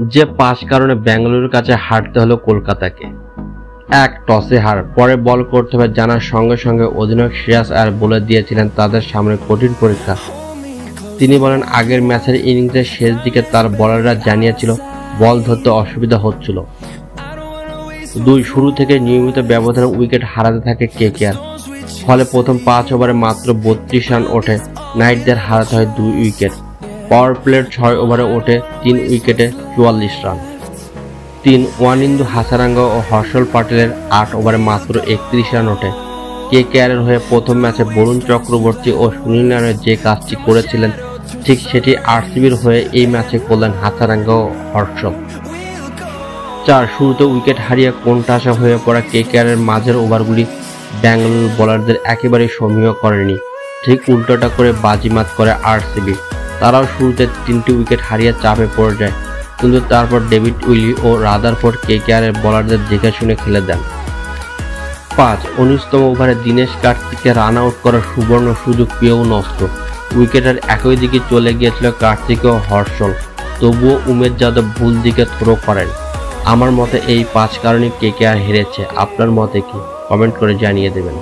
যে পাঁচ কারণে বেঙ্গালুরুর কাছে হারতে হলো কলকাতাকে। এক, টসে হার। পরে বল করতে হবে জানার সঙ্গে সঙ্গে অধিনায়ক সিরাজ আর বলে দিয়েছিলেন তাদের সামনে কঠিন পরীক্ষা। তিনি বলেন, আগের ম্যাচের ইনিংসের শেষ দিকে তার বলাররা জানিয়েছিল, বল ধরতে অসুবিধা হচ্ছিল। দুই, শুরু থেকে নিয়মিত ব্যবধানে উইকেট হারাতে থাকে কে কেকেআর। ফলে প্রথম পাঁচ ওভারে মাত্র বত্রিশ রান ওঠে। নাইটদের হারাতে হয় দুই উইকেট। পাওয়ার প্লের ছয় ওভারে ওঠে তিন উইকেটে চুয়াল্লিশ রান। তিন ওয়ানিন্দু হাসারাঙ্গা ও হর্ষল পাটেলের আট ওভারে মাত্র একত্রিশ রান ওঠে। কে কেয়ারের হয়ে প্রথম ম্যাচে বরুণ চক্রবর্তী ও সুনীল নারায়ণ যে কাজটি করেছিলেন, ঠিক সেটি আরসিবির হয়ে এই ম্যাচে করলেন হাসারাঙ্গা ও হর্ষল। চার, শুরুতে উইকেট হারিয়ে কোনটাসা হয়ে পড়া কে কেয়ারের মাঝের ওভারগুলি ব্যাঙ্গালুরু বোলারদের একেবারেই সমীহ করেনি। ঠিক উল্টোটা করে বাজিমাত করে আরসিবি। তারাও শুরুতে তিনটি উইকেট হারিয়ে চাপে পড়ে যায়। কিন্তু তারপর ডেভিড উইলি ও রাদারফোর্ড কে কেয়ারের বোলারদের দেখে শুনে খেলে দেন। পাঁচ, উনিশতম ওভারে দীনেশ কার্তিককে রান আউট করার সুবর্ণ সুযোগ পেয়েও নষ্ট। উইকেটের একই দিকে চলে গিয়েছিল কার্তিক ও হর্ষল। তবুও উমেশ যাদব ভুল দিকে থ্রো করেন। আমার মতে এই পাঁচ কারণে কে কে আর হেরেছে। আপনার মতে কি? কমেন্ট করে জানিয়ে দেবেন।